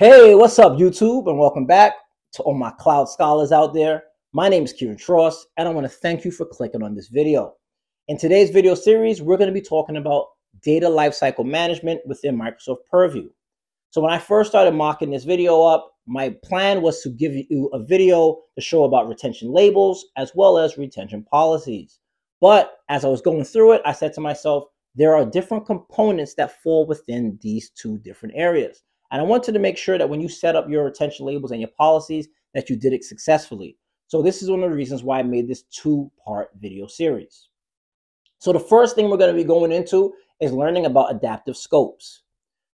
Hey, what's up, YouTube? And welcome back to all my cloud scholars out there. My name is Kieran Tross, and I want to thank you for clicking on this video. In today's video series, we're going to be talking about data lifecycle management within Microsoft Purview. So when I first started mocking this video up, my plan was to give you a video to show about retention labels as well as retention policies. But as I was going through it, I said to myself, there are different components that fall within these two different areas. And I wanted to make sure that when you set up your retention labels and your policies, that you did it successfully. So this is one of the reasons why I made this two-part video series. So the first thing we're going to be going into is learning about adaptive scopes.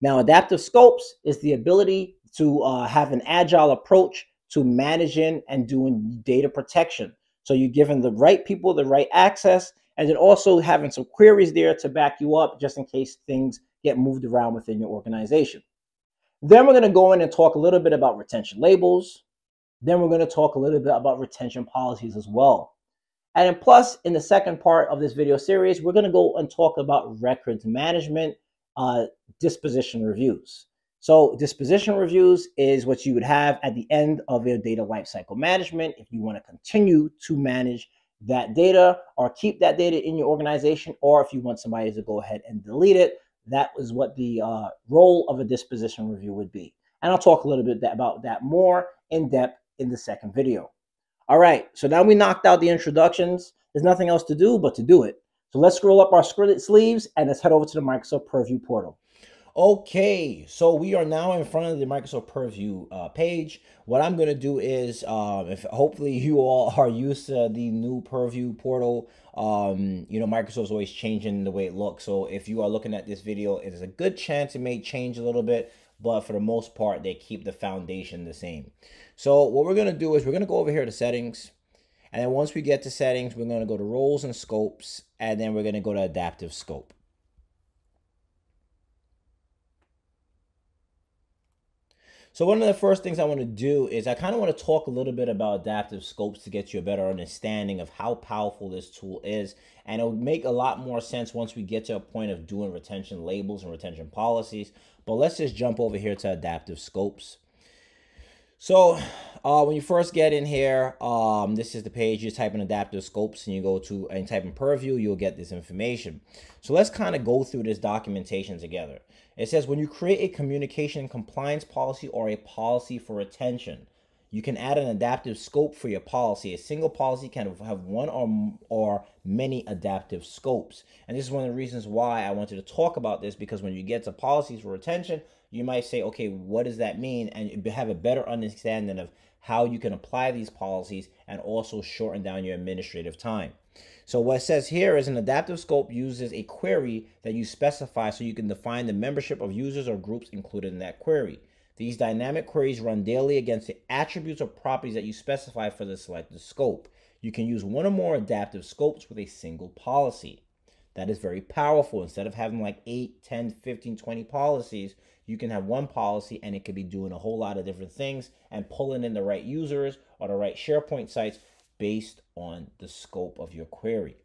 Now, adaptive scopes is the ability to uh, have an agile approach to managing and doing data protection. So you're giving the right people the right access, and then also having some queries there to back you up just in case things get moved around within your organization. Then we're going to go in and talk a little bit about retention labels. Then we're going to talk a little bit about retention policies as well. And plus, in the second part of this video series, we're going to go and talk about records management, uh, disposition reviews. So disposition reviews is what you would have at the end of your data lifecycle management if you want to continue to manage that data or keep that data in your organization, or if you want somebody to go ahead and delete it that was what the uh, role of a disposition review would be. And I'll talk a little bit about that more in depth in the second video. All right, so now we knocked out the introductions. There's nothing else to do but to do it. So let's scroll up our scripted sleeves and let's head over to the Microsoft Purview portal. Okay, so we are now in front of the Microsoft Purview uh, page. What I'm going to do is, um, if hopefully you all are used to the new Purview portal, um, you know, Microsoft's always changing the way it looks. So if you are looking at this video, it is a good chance it may change a little bit, but for the most part, they keep the foundation the same. So what we're going to do is we're going to go over here to settings. And then once we get to settings, we're going to go to roles and scopes, and then we're going to go to adaptive scope. So one of the first things I want to do is I kind of want to talk a little bit about adaptive scopes to get you a better understanding of how powerful this tool is. And it will make a lot more sense once we get to a point of doing retention labels and retention policies. But let's just jump over here to adaptive scopes. So uh, when you first get in here, um, this is the page. You type in adaptive scopes and you go to and type in purview, you'll get this information. So let's kind of go through this documentation together. It says when you create a communication compliance policy or a policy for retention, you can add an adaptive scope for your policy. A single policy can have one or, or many adaptive scopes. And this is one of the reasons why I wanted to talk about this because when you get to policies for retention, you might say, okay, what does that mean? And have a better understanding of how you can apply these policies and also shorten down your administrative time. So what it says here is an adaptive scope uses a query that you specify so you can define the membership of users or groups included in that query. These dynamic queries run daily against the attributes or properties that you specify for the selected scope. You can use one or more adaptive scopes with a single policy. That is very powerful. Instead of having like 8, 10, 15, 20 policies, you can have one policy and it could be doing a whole lot of different things and pulling in the right users or the right SharePoint sites based on the scope of your query.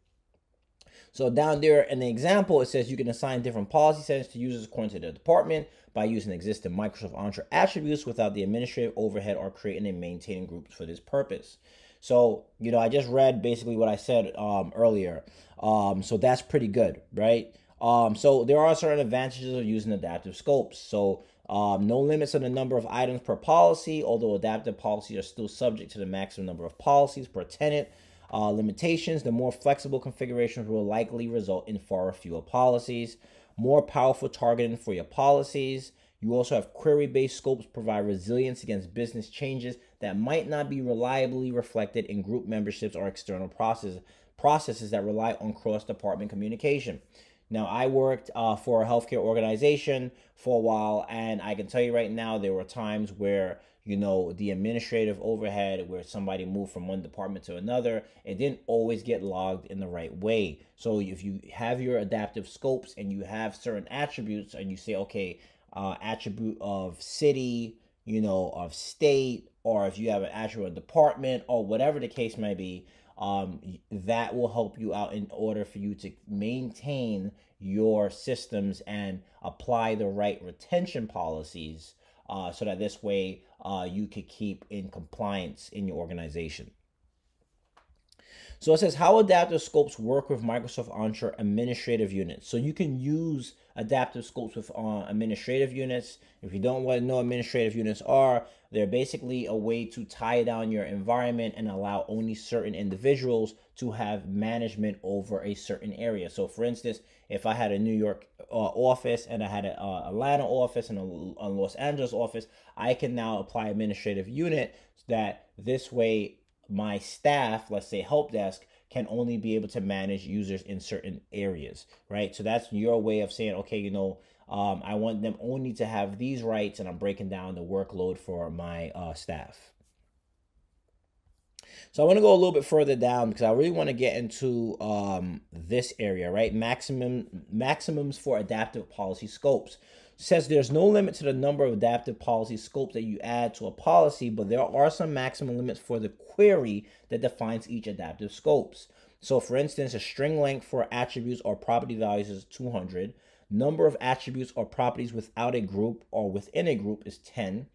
So down there in the example, it says you can assign different policy settings to users according to their department by using existing Microsoft Entra attributes without the administrative overhead or creating and maintaining groups for this purpose. So, you know, I just read basically what I said um, earlier. Um, so that's pretty good, right? Um, so there are certain advantages of using adaptive scopes. So um, no limits on the number of items per policy, although adaptive policies are still subject to the maximum number of policies per tenant. Uh, limitations, the more flexible configurations will likely result in far fewer policies. More powerful targeting for your policies. You also have query-based scopes provide resilience against business changes that might not be reliably reflected in group memberships or external processes, processes that rely on cross-department communication. Now, I worked uh, for a healthcare organization for a while, and I can tell you right now, there were times where, you know, the administrative overhead, where somebody moved from one department to another, it didn't always get logged in the right way. So if you have your adaptive scopes and you have certain attributes, and you say, okay, uh, attribute of city, you know, of state, or if you have an of department, or whatever the case may be, um, that will help you out in order for you to maintain your systems and apply the right retention policies uh, so that this way uh, you could keep in compliance in your organization. So it says how adaptive scopes work with Microsoft Entra administrative units. So you can use adaptive scopes with uh, administrative units. If you don't want to know administrative units are, they're basically a way to tie down your environment and allow only certain individuals to have management over a certain area. So for instance, if I had a New York uh, office and I had an uh, Atlanta office and a, a Los Angeles office, I can now apply administrative unit that this way my staff, let's say help desk, can only be able to manage users in certain areas, right? So that's your way of saying, okay, you know, um, I want them only to have these rights, and I'm breaking down the workload for my uh, staff. So I want to go a little bit further down because I really want to get into um, this area, right? Maximum maximums for adaptive policy scopes says there's no limit to the number of adaptive policy scopes that you add to a policy, but there are some maximum limits for the query that defines each adaptive scopes. So for instance, a string length for attributes or property values is 200. Number of attributes or properties without a group or within a group is 10.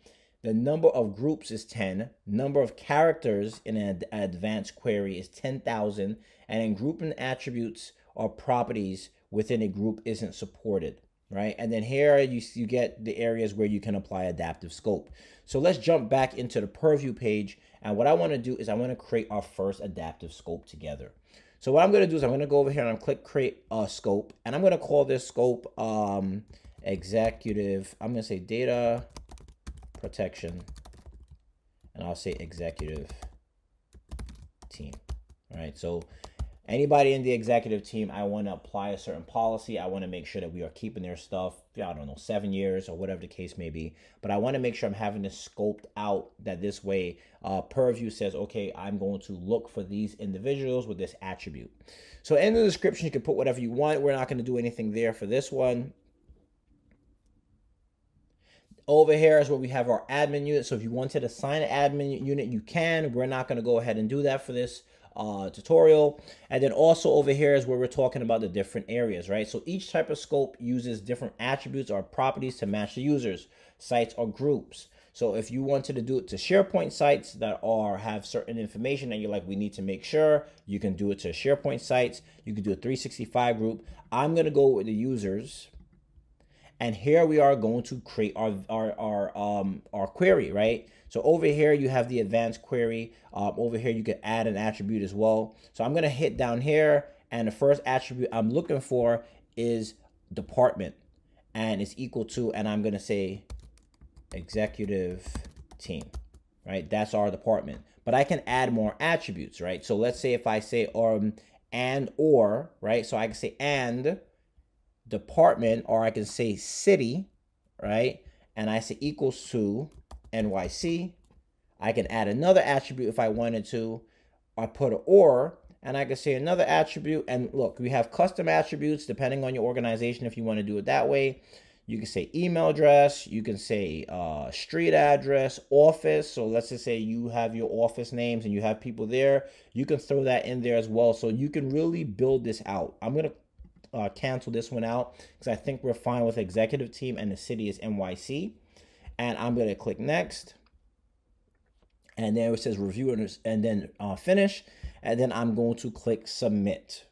The number of groups is 10. Number of characters in an advanced query is 10,000. And in grouping attributes or properties within a group isn't supported right? And then here you, you get the areas where you can apply adaptive scope. So let's jump back into the purview page. And what I want to do is I want to create our first adaptive scope together. So what I'm going to do is I'm going to go over here and I'm click create a scope. And I'm going to call this scope um, executive. I'm going to say data protection. And I'll say executive team. All right. So anybody in the executive team, I want to apply a certain policy. I want to make sure that we are keeping their stuff, I don't know, seven years or whatever the case may be. But I want to make sure I'm having this scoped out that this way uh, Purview says, okay, I'm going to look for these individuals with this attribute. So in the description, you can put whatever you want. We're not going to do anything there for this one. Over here is where we have our admin unit. So if you wanted to assign an admin unit, you can. We're not going to go ahead and do that for this uh, tutorial. And then also over here is where we're talking about the different areas, right? So each type of scope uses different attributes or properties to match the users, sites, or groups. So if you wanted to do it to SharePoint sites that are have certain information and you're like, we need to make sure, you can do it to SharePoint sites. You can do a 365 group. I'm going to go with the users. And here we are going to create our, our, our, um, our query, right? So over here, you have the advanced query. Um, over here, you can add an attribute as well. So I'm going to hit down here. And the first attribute I'm looking for is department. And it's equal to, and I'm going to say executive team, right? That's our department. But I can add more attributes, right? So let's say if I say um and or, right? So I can say and department, or I can say city, right? And I say equals to NYC. I can add another attribute if I wanted to. I put an or, and I can say another attribute. And look, we have custom attributes depending on your organization if you want to do it that way. You can say email address, you can say uh, street address, office. So let's just say you have your office names and you have people there. You can throw that in there as well. So you can really build this out. I'm going to uh, cancel this one out because I think we're fine with executive team and the city is NYC and I'm going to click next. And then it says review and, and then uh, finish. And then I'm going to click submit.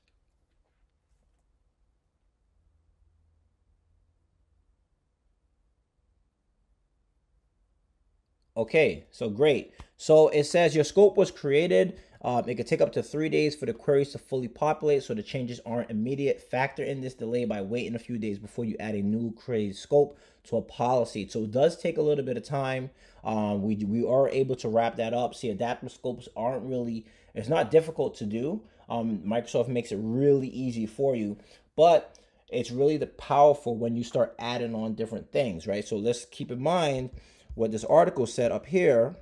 Okay, so great. So it says your scope was created. Um, it could take up to three days for the queries to fully populate, so the changes aren't immediate. Factor in this delay by waiting a few days before you add a new query scope to a policy. So it does take a little bit of time. Um, we, we are able to wrap that up. See, adaptive scopes aren't really, it's not difficult to do. Um, Microsoft makes it really easy for you, but it's really the powerful when you start adding on different things, right? So let's keep in mind what this article said up here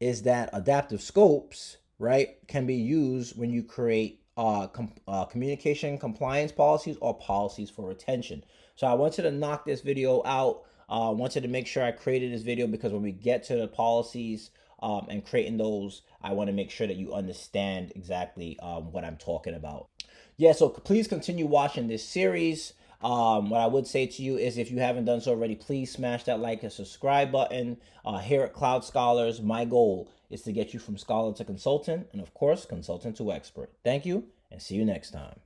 is that adaptive scopes, right, can be used when you create uh, com uh, communication compliance policies or policies for retention. So I wanted to knock this video out. I uh, wanted to make sure I created this video because when we get to the policies um, and creating those, I want to make sure that you understand exactly um, what I'm talking about. Yeah, so please continue watching this series. Um, what I would say to you is if you haven't done so already, please smash that like and subscribe button. Uh, here at Cloud Scholars, my goal is to get you from scholar to consultant and, of course, consultant to expert. Thank you and see you next time.